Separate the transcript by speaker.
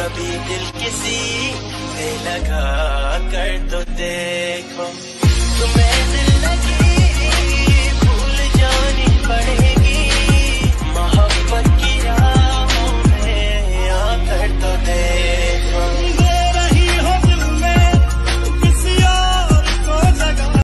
Speaker 1: कभी दिल किसी से लगा कर तो देखो। तुम्हें